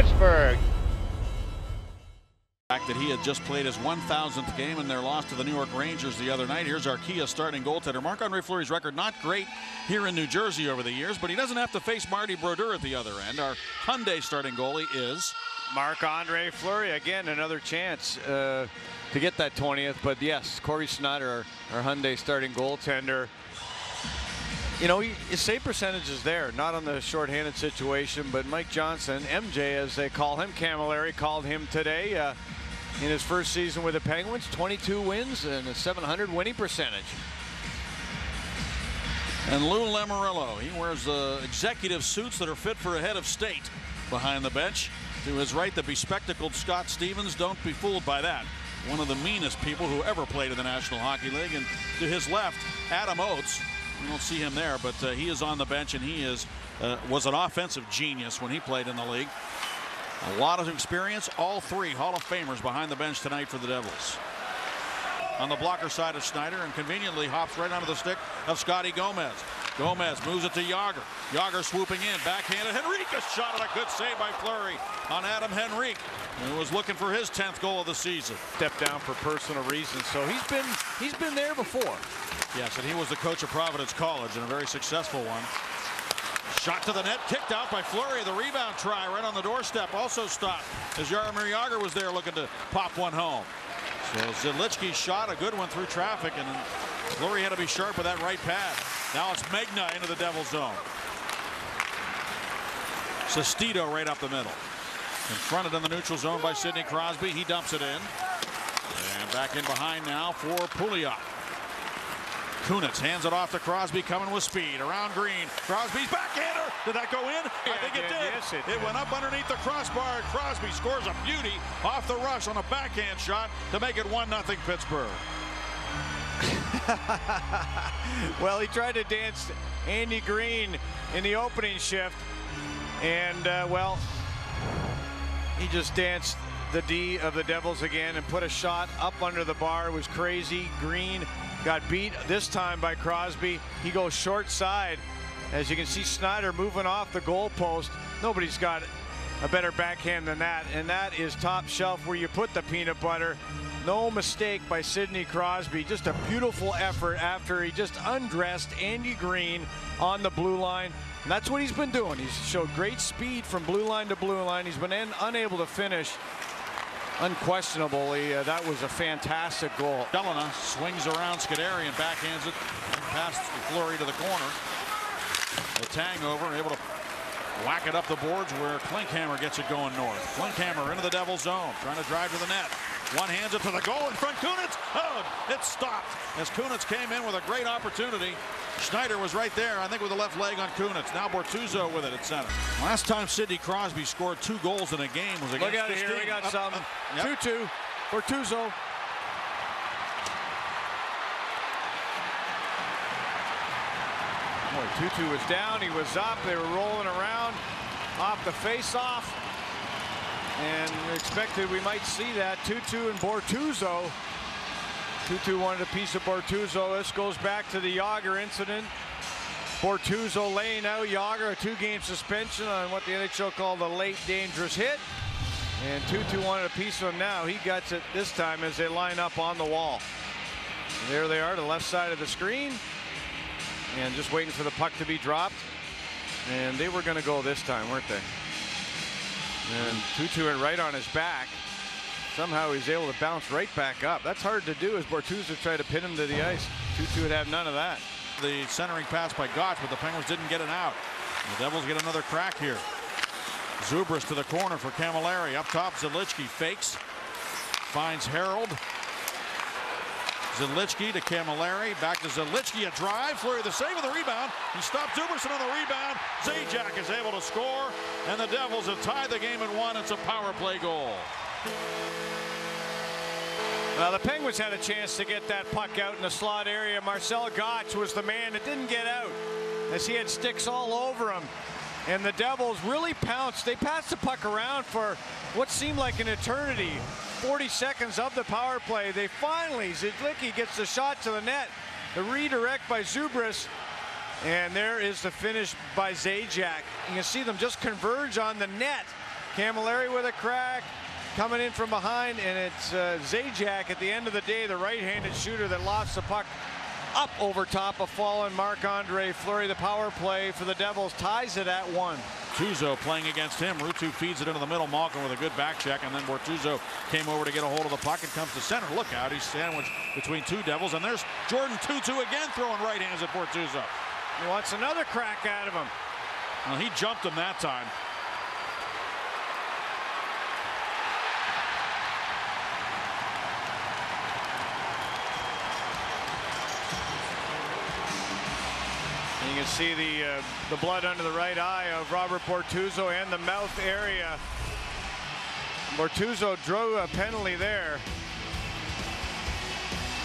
Pittsburgh. fact that he had just played his 1,000th game in their loss to the New York Rangers the other night. Here's our Kia starting goaltender. Marc-Andre Fleury's record not great here in New Jersey over the years, but he doesn't have to face Marty Brodeur at the other end. Our Hyundai starting goalie is Marc-Andre Fleury, again, another chance uh, to get that 20th. But yes, Cory Schneider, our, our Hyundai starting goaltender. You know, his save percentage is there, not on the shorthanded situation, but Mike Johnson, MJ as they call him, Cammalleri called him today uh, in his first season with the Penguins, 22 wins and a 700 winning percentage. and Lou Lamoriello. He wears the executive suits that are fit for a head of state behind the bench. To his right, the bespectacled Scott Stevens. Don't be fooled by that. One of the meanest people who ever played in the National Hockey League. And to his left, Adam Oates. You don't see him there, but uh, he is on the bench and he is uh, was an offensive genius when he played in the league. A lot of experience. All three Hall of Famers behind the bench tonight for the Devils. On the blocker side of Schneider and conveniently hops right onto the stick of Scotty Gomez. Gomez moves it to Jagr. Jagr swooping in, backhanded. Henrique shot at a good save by Fleury on Adam Henrique, who was looking for his 10th goal of the season. Stepped down for personal reasons, so he's been he's been there before. Yes, and he was the coach of Providence College and a very successful one. Shot to the net, kicked out by Fleury. The rebound try right on the doorstep also stopped as Jaromir Jagr was there looking to pop one home. So Zidlicky shot a good one through traffic, and Fleury had to be sharp with that right pad. Now it's Megna into the Devil zone. Sestito right up the middle. Confronted in the neutral zone by Sidney Crosby. He dumps it in. And back in behind now for Pouliot. Kunitz hands it off to Crosby coming with speed around Greene. Crosby's backhander. Did that go in? I think it it did. did. Yes, it it did. went up underneath the crossbar. Crosby scores a beauty off the rush on a backhand shot to make it 1 0 Pittsburgh. Well, he tried to dance Andy Greene in the opening shift, and uh, well, he just danced the D of the Devils again and put a shot up under the bar. It was crazy. Greene got beat this time by Crosby. He goes short side. As you can see, Schneider moving off the goalpost. Nobody's got a better backhand than that, and that is top shelf where you put the peanut butter. No mistake by Sidney Crosby. Just a beautiful effort after he just undressed Andy Greene on the blue line. And that's what he's been doing. He's showed great speed from blue line to blue line. He's been un- unable to finish. Unquestionably, uh, that was a fantastic goal. Delana swings around Scuderi and backhands it past Fleury to the corner. The tang over, able to whack it up the boards where Klinkhammer gets it going north. Klinkhammer into the Devil zone, trying to drive to the net. One hands it to the goal in front. Kunitz. Oh, it stopped as Kunitz came in with a great opportunity. Schneider was right there, I think, with the left leg on Kunitz. Now Bortuzzo with it at center. Last time Sidney Crosby scored two goals in a game was against Look this here. We got Up, some. up, yep. 2-2 for Tuzo. Boy, Tootoo was down. He was up. They were rolling around off the face-off. And we expected we might see that. Tootoo and Bortuzzo. Tootoo wanted a piece of Bortuzzo. This goes back to the Jagr incident. Bortuzzo laying out Jagr a two-game suspension on what the NHL called a late dangerous hit. And Tootoo wanted a piece of him now. He gets it this time as they line up on the wall. And there they are, the left side of the screen. And just waiting for the puck to be dropped. And they were going to go this time, weren't they? And Tootoo went right on his back. Somehow he's able to bounce right back up. That's hard to do as Bortuzzo tried to pin him to the ice. Tootoo would have none of that. The centering pass by Goc, but the Penguins didn't get it out. The Devils get another crack here. Zubrus to the corner for Cammalleri. Up top, Zidlicky fakes. Finds Harrold. Zidlicky to Cammalleri. Back to Zidlicky. A drive. Fleury the save of the rebound. He stopped Zuberson on the rebound. Zajac is able to score. And the Devils have tied the game at one. It's a power play goal. Well, the Penguins had a chance to get that puck out in the slot area. Marcel Goc was the man that didn't get out as he had sticks all over him. And the Devils really pounced. They passed the puck around for what seemed like an eternity. 40 seconds of the power play. They finally, Zidlicky gets the shot to the net. The redirect by Zubrus. And there is the finish by Zajac. You can see them just converge on the net. Cammalleri with a crack. Coming in from behind, and it's uh, Zajac at the end of the day, the right-handed shooter that lost the puck up over top of fallen Marc-Andre Fleury. The power play for the Devils ties it at one. Bortuzzo playing against him. Ruutu feeds it into the middle. Malkin with a good back check, and then Bortuzzo came over to get a hold of the puck. It comes to center. Look out, he's sandwiched between two Devils, and there's Jordin Tootoo again throwing right hands at Bortuzzo. He wants another crack out of him. Well, he jumped him that time. You can see the uh, the blood under the right eye of Robert Bortuzzo and the mouth area. Bortuzzo drew a penalty there.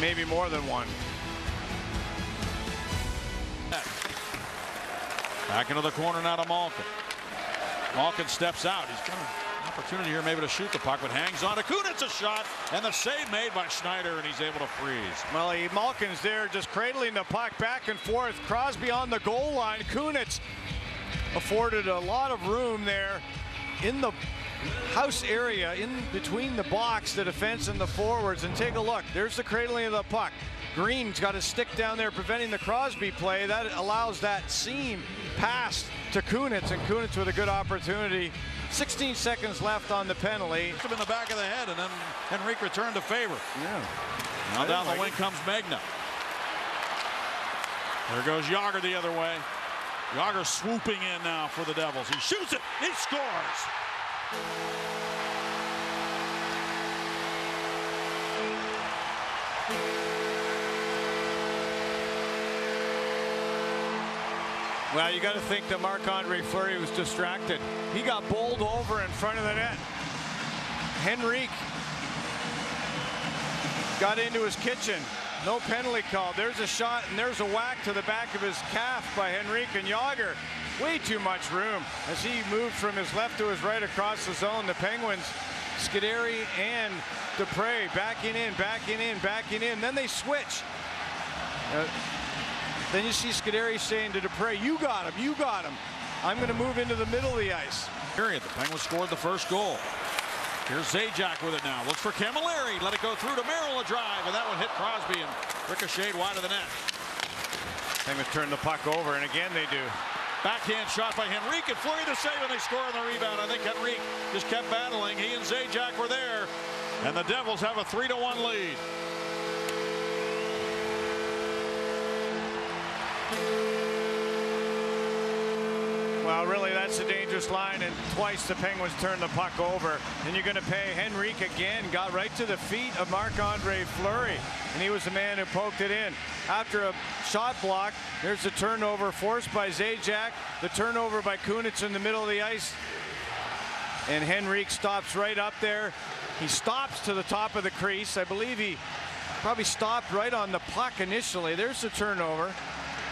Maybe more than one. Back into the corner now to Malkin. Malkin steps out. He's an opportunity here maybe to shoot the puck, but hangs on to a shot, and the save made by Schneider, and he's able to freeze. Well, he, Malkin's there just cradling the puck back and forth. Crosby on the goal line. Kunitz afforded a lot of room there in the house area in between the box, the defense and the forwards. And take a look. There's the cradling of the puck. Greene's got a stick down there preventing the Crosby play. That allows that seam pass to Kunitz, and Kunitz with a good opportunity. 16 seconds left on the penalty. Him in the back of the head, and then Henrique returned to favor. Yeah. Now down the wing comes Megna. There goes Jagr the other way. Jagr swooping in now for the Devils. He shoots it. He scores. Well, you got to think that Marc-Andre Fleury was distracted. He got bowled over in front of the net. Henrique got into his kitchen. No penalty call. There's a shot and there's a whack to the back of his calf by Henrique and Jagr. Way too much room as he moved from his left to his right across the zone. The Penguins, Scuderi and Dupre backing in, backing in, backing in. Then they switch. Uh, then you see Scuderi saying to Dupre, you got him, you got him. I'm going to move into the middle of the ice. Period. The Penguins scored the first goal. Here's Zajac with it now. Looks for Cammalleri. Let it go through to Merrill a drive, and that one hit Crosby and ricocheted wide of the net. Penguins turn the puck over, and again they do. Backhand shot by Henrique, and Fleury to save, and they score on the rebound. I think Henrique just kept battling. He and Zajac were there, and the Devils have a 3 to 1 lead. Well, really, that's a dangerous line, and twice the Penguins turned the puck over. And you're going to pay Henrique again, got right to the feet of Marc-Andre Fleury, and he was the man who poked it in. After a shot block, there's the turnover forced by Zajac, the turnover by Kunitz in the middle of the ice, and Henrique stops right up there. He stops to the top of the crease. I believe he probably stopped right on the puck initially. There's the turnover.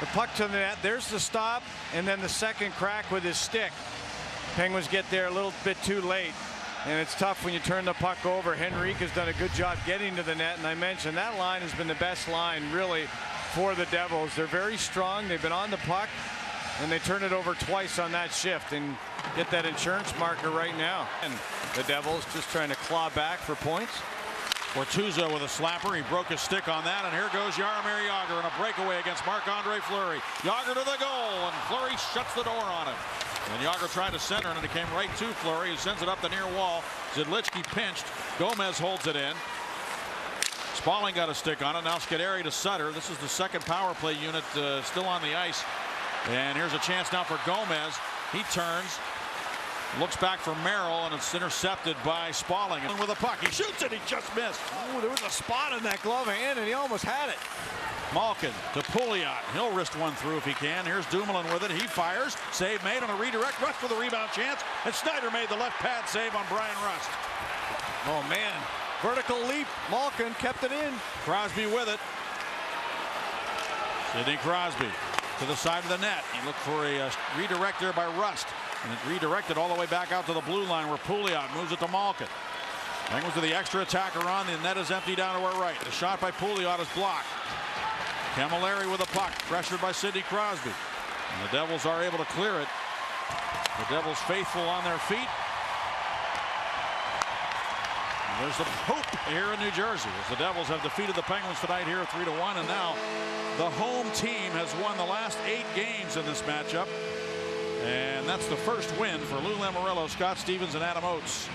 The puck to the net. There's the stop, and then the second crack with his stick. Penguins get there a little bit too late, and it's tough when you turn the puck over. Henrique has done a good job getting to the net, and I mentioned that line has been the best line really for the Devils. They're very strong. They've been on the puck, and they turn it over twice on that shift and get that insurance marker right now. And the Devils just trying to claw back for points. Bortuzzo with a slapper. He broke his stick on that, and here goes Jaromir Jagr in a breakaway against Marc-Andre Fleury. Jagr to the goal, and Fleury shuts the door on him. And Jagr tried to center, and it came right to Fleury. He sends it up the near wall. Zidlicky pinched. Gomez holds it in. Spaling got a stick on it. Now Scuderi to Sutter. This is the second power play unit uh, still on the ice. And here's a chance now for Gomez. He turns, Looks back for Merrill, and it's intercepted by Spaling. And with a puck, he shoots it. He just missed. Ooh, there was a spot in that glove hand, and he almost had it. Malkin to Pouliot. He'll wrist one through if he can. Here's Dumoulin with it. He fires. Save made on a redirect. Rust for the rebound chance. And Schneider made the left pad save on Bryan Rust. Oh, man. Vertical leap. Malkin kept it in. Crosby with it. Sidney Crosby to the side of the net. He looked for a uh, redirect there by Rust. And it redirected all the way back out to the blue line where Pouliot moves it to Malkin. Penguins with the extra attacker on. The net is empty down to our right. The shot by Pouliot is blocked. Cammalleri with a puck. Pressured by Sidney Crosby. And the Devils are able to clear it. The Devils faithful on their feet. There's the hope here in New Jersey as the Devils have defeated the Penguins tonight here 3 to 1 and now the home team has won the last eight games in this matchup and that's the first win for Lou Lamoriello, Scott Stevens and Adam Oates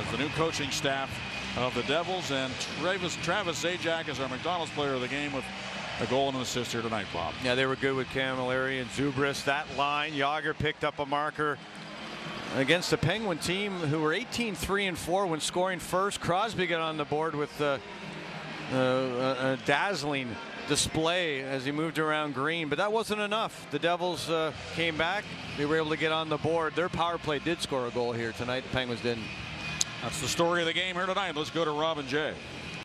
as the new coaching staff of the Devils and Travis Travis Zajac is our McDonald's player of the game with a goal and an assist here tonight Bob. Yeah they were good with Cammalleri and Zubrus that line Jagr picked up a marker against the Penguin team who were 18 3 and 4 when scoring first. Crosby got on the board with uh, uh, a, dazzling display as he moved around Greene, but that wasn't enough. The Devils uh, came back. They were able to get on the board. Their power play did score a goal here tonight. The Penguins didn't. That's the story of the game here tonight. Let's go to Robin Jay.